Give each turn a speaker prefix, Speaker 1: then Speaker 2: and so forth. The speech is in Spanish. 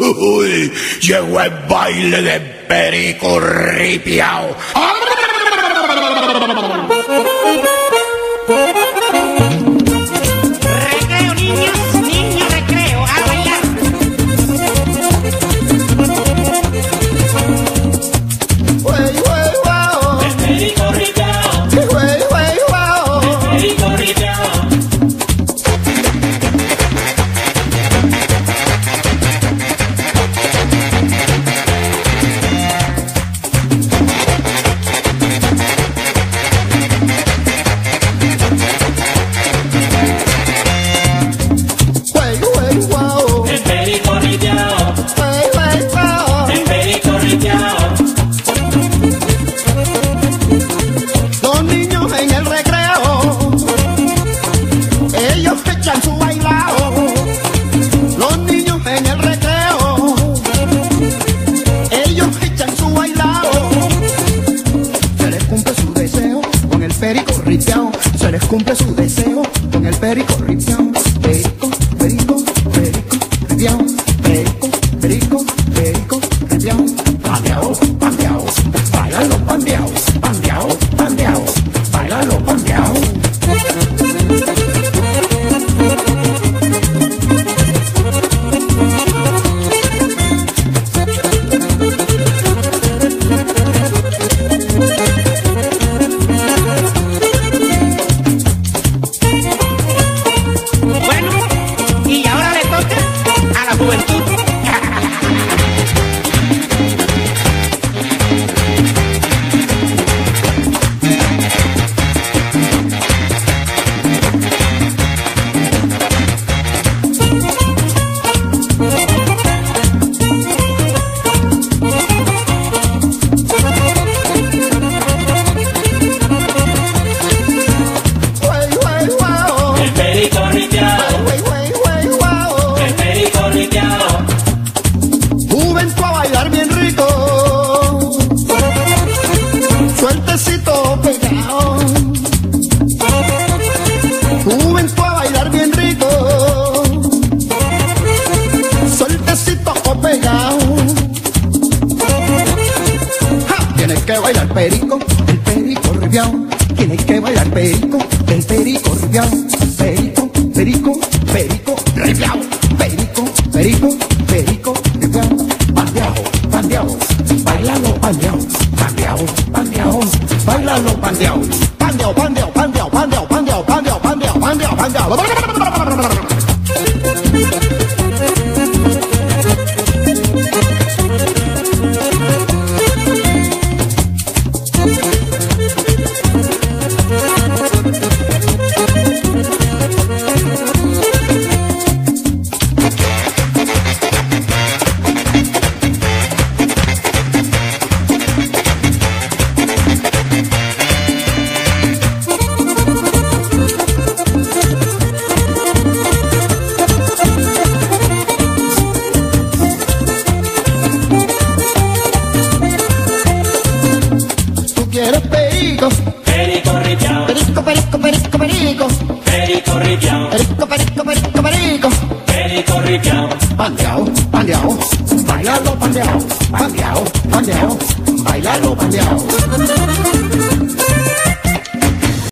Speaker 1: Uy, llegó el baile de perico ripiao.
Speaker 2: ¡Ay!
Speaker 3: perico ripiao,
Speaker 2: se les cumple su deseo con el perico ripiao. El perico
Speaker 4: rebiendo, juvento a
Speaker 2: bailar bien rico, sueltecito pegado, juvento a bailar bien rico, sueltecito pegado. Tienes que bailar perico, el perico rebiendo, tienes que bailar perico, el perico rebiendo. Facebook. perico.
Speaker 3: Perico ripiao.
Speaker 2: Perico, perico, perico, perico.
Speaker 3: Perico ripiao.
Speaker 2: Pandeao, pandeao. Bailalo, pandeao. Pandeao, pandeao. Bailalo, pandeao.